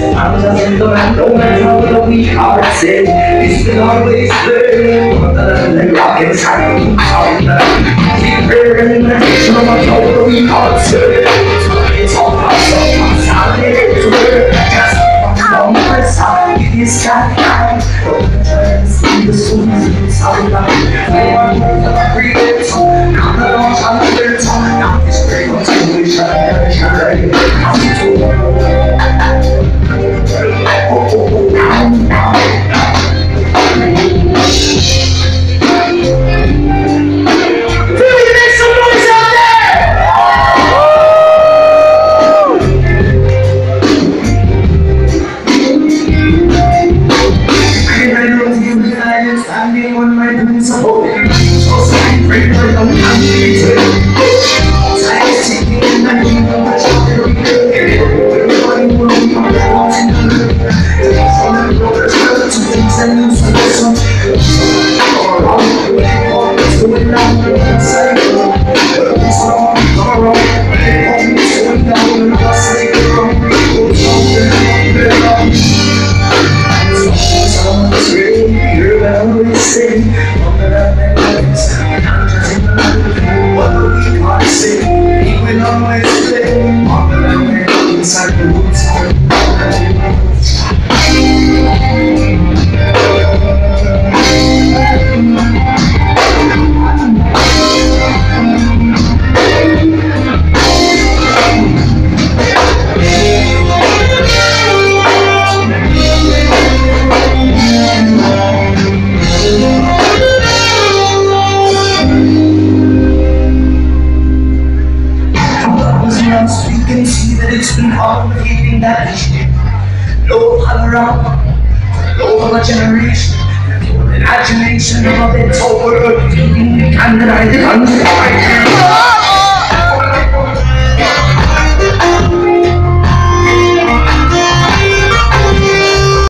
I'm just in the no matter what we are saying. This will always burn. Other than rock the powder. Keep burning nation of a total we can't say. It's all possible, I'm sorry, it's worth just on my side. It is time. Don't turns in the soon sound like. I principle. So stand can see that it's been hard keeping that vision. Low around, low of a generation. Imagination of a better world, feeding the candidate.